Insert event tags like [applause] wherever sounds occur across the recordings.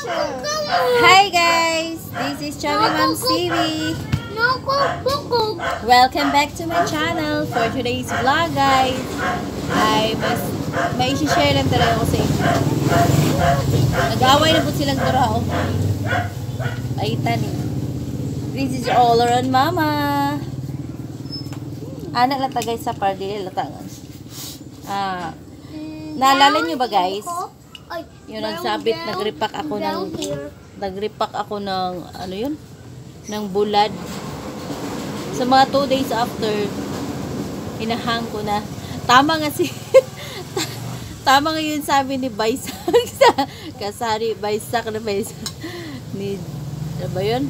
Hi guys! This is Chubby Mom's TV. Welcome back to my channel for today's vlog guys. Ay, mas may share lang talaga ako sa inyo. Nag-away na po silang dura oh. Ay, tani. This is all around mama. Anak lang tagay sa party latangan. Ah, naalala nyo ba guys? Yung nagsabit, nagripak ako ng nagripak ako ng ano yun? ng bulad. Sa mga 2 days after, hinahang ko na. Tama nga si [laughs] Tama nga yun sabi ni Baisak sa [laughs] kasari Baisak na Baisak ni ano ba yun?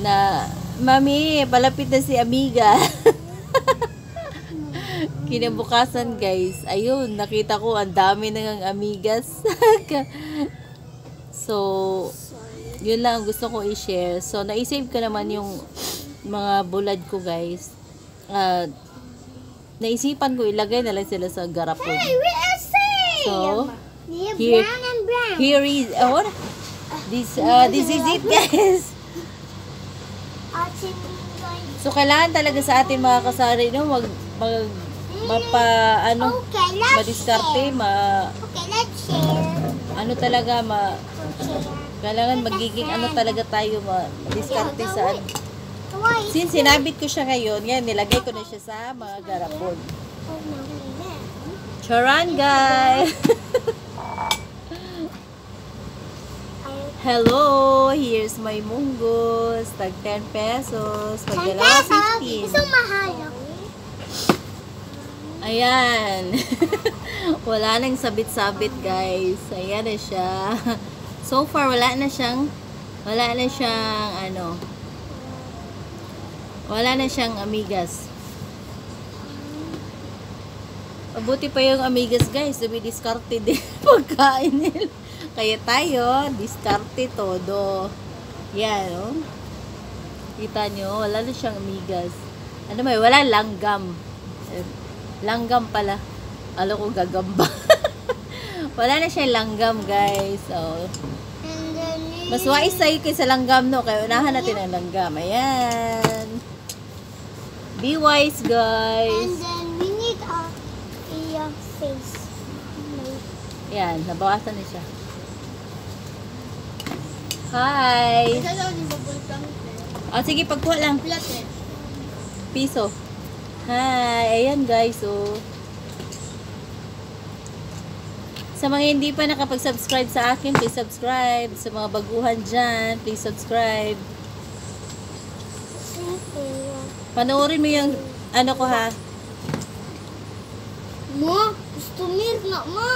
Na Mami, palapit na si Amiga. [laughs] Kinabukasan guys, ayun, nakita ko ang dami nang amigas. [laughs] so, yun lang ang gusto ko i-share. So, naisave ko naman yung mga bulad ko guys. Uh, naisipan ko ilagay na lang sila sa garapon. So, here, here is, uh, what? This, uh, this is it guys. [laughs] So, kailangan talaga sa atin mga kasari, no, mag, mag, mapa, ano, Okay, madiskarte, ma, Okay, let's share. ano talaga, ma, kailangan magiging ano talaga tayo, ma, diskarte sa, Why? since sinabit ko siya ngayon, yan, nilagay ko na siya sa mga garapon. Charan, guys! [laughs] Hello! Here's my munggos. Tag 10 pesos. Pag Ten dalawa, pesos? 15. Isang mahal. Ayan. [laughs] wala nang sabit-sabit, guys. Ayan na siya. [laughs] So far, wala na siyang, wala na siyang, ano, wala na siyang amigas. Mabuti pa yung amigas, guys. Dumidiskarte [laughs] din pagkain nila. Kaya tayo, diskarte todo. Yan, oh. Kita nyo, wala na siyang amigas. Ano may, wala langgam. Langgam pala. Alo ko gagamba. [laughs] wala na siya langgam, guys. So, And mas wais sa'yo kaysa langgam, no? Kaya unahan natin ang langgam. Ayan. Be wise, and guys. then we need a, a face. Ayan, nabawasan na siya. Hi! O, sige, pagkuha lang. Piso. Hi! Ayan, guys, oh. Sa mga hindi pa nakapag-subscribe sa akin, please subscribe. Sa mga baguhan dyan, please subscribe. Panoorin mo yung ano ko ha. Mo, customer na mo.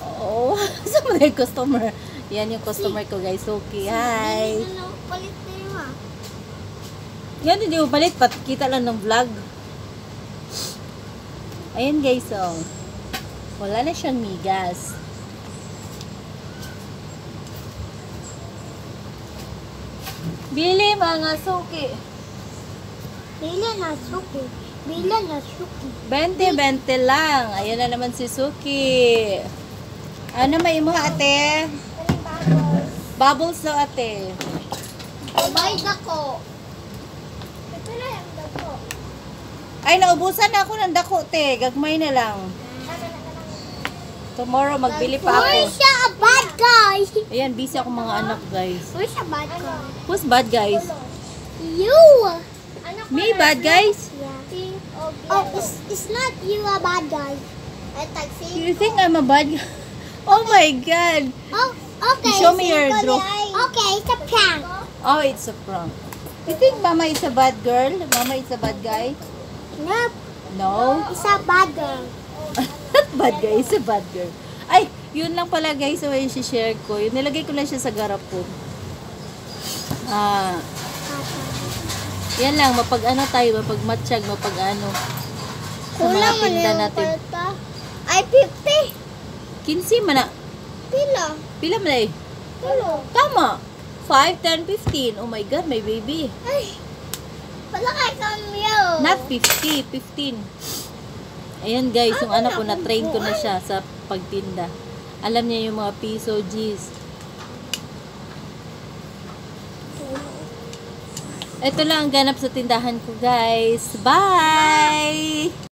Oo. [laughs] sa mga customer. Yan yung customer ko guys. Okay, hi. Hindi na palit na yun ah. Yan, hindi mo palit. Kita lang ng vlog. Ayan guys, oh. Wala na siyang migas. Bili mga suki. Bila na suki. Bila na suki. 20-20 lang. Ayan na naman si Suki. Ano may mo ate? Bubbles daw ate. Bay dako. Ito na. Ay, naubusan na ako ng dako, te. Gagmay na lang. Tomorrow, magbili pa ako. siya a bad guy? Ayan, busy ako mga anak, guys. Why siya bad guy? Who's bad, guys? You. Me, bad, guys? Yeah. Oh, it's, it's not you a bad guy. You think I'm a bad guy? [laughs] Oh my God. Oh, okay. Show me your draw. Okay, it's a prank. Oh, it's a prank. You think Mama is a bad girl? Mama is a bad guy? Nope, No. it's a bad girl. [laughs] bad guy is a bad girl. Ay, yun lang pala guys, so yung share ko. Yun, nilagay ko lang siya sa garapon. Ah, yan lang, mapag ano tayo, mapag matsyag, mapag ano. Sa mga Kulang man tinda yung natin. kwarta. Ay, 50. 15 man na. Pila. Pila man na eh. Pilo. Tama. 5, 10, 15. Oh my God, my baby. Ay. Palakay kamyo. Not 50, 15. Ayan guys, yung anak ko, na-train ko na siya sa pagtinda. Alam niya yung mga piso, G's. Ito lang ang ganap sa tindahan ko guys. Bye!